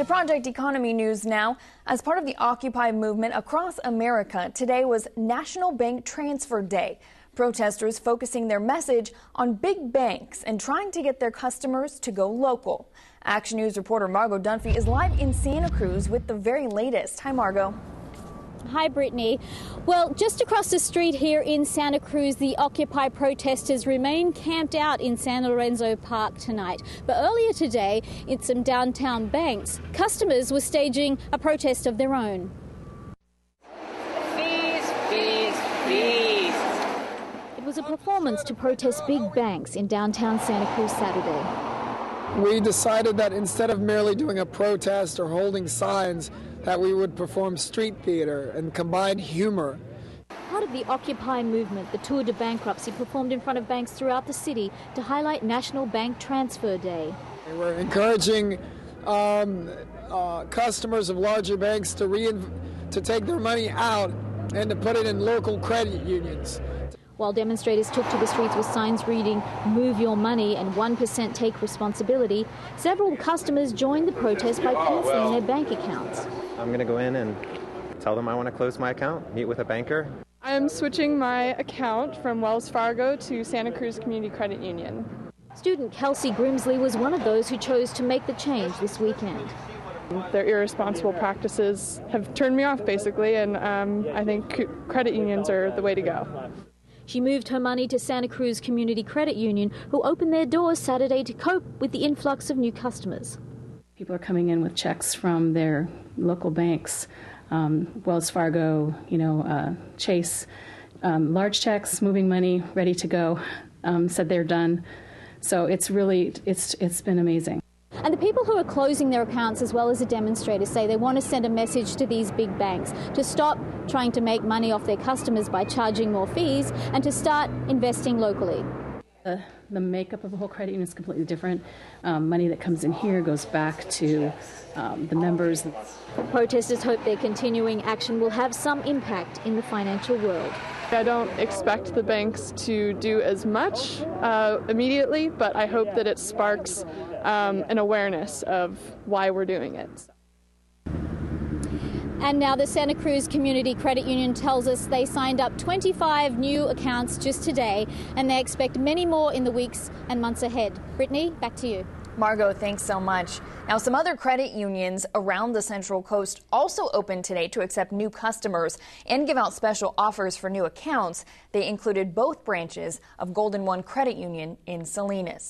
To Project Economy News now. As part of the Occupy movement across America, today was National Bank Transfer Day. Protesters focusing their message on big banks and trying to get their customers to go local. Action News reporter Margot Dunphy is live in Santa Cruz with the very latest. Hi, Margot. Hi, Brittany. Well, just across the street here in Santa Cruz, the Occupy protesters remain camped out in San Lorenzo Park tonight. But earlier today, in some downtown banks, customers were staging a protest of their own. Fees, fees, fees. It was a performance to protest big banks in downtown Santa Cruz Saturday we decided that instead of merely doing a protest or holding signs, that we would perform street theater and combine humor. Part of the Occupy movement, the Tour de Bankruptcy performed in front of banks throughout the city to highlight National Bank Transfer Day. We're encouraging um, uh, customers of larger banks to, re- to take their money out and to put it in local credit unions. While demonstrators took to the streets with signs reading, Move your money and 1% take responsibility, several customers joined the protest by cancelling their bank accounts. I'm going to go in and tell them I want to close my account, meet with a banker. I am switching my account from Wells Fargo to Santa Cruz Community Credit Union. Student Kelsey Grimsley was one of those who chose to make the change this weekend. Their irresponsible practices have turned me off, basically, and um, I think credit unions are the way to go. She moved her money to Santa Cruz Community Credit Union, who opened their doors Saturday to cope with the influx of new customers. People are coming in with checks from their local banks, um, Wells Fargo, you know, uh, Chase, um, large checks, moving money, ready to go. Um, said they're done. So it's really it's it's been amazing. And the people who are closing their accounts, as well as the demonstrators, say they want to send a message to these big banks to stop trying to make money off their customers by charging more fees and to start investing locally. Uh, the makeup of the whole credit union is completely different. Um, money that comes in here goes back to um, the members. Protesters hope their continuing action will have some impact in the financial world. I don't expect the banks to do as much uh, immediately, but I hope that it sparks um, an awareness of why we're doing it. And now the Santa Cruz Community Credit Union tells us they signed up 25 new accounts just today, and they expect many more in the weeks and months ahead. Brittany, back to you. Margot, thanks so much. Now, some other credit unions around the Central Coast also opened today to accept new customers and give out special offers for new accounts. They included both branches of Golden One Credit Union in Salinas.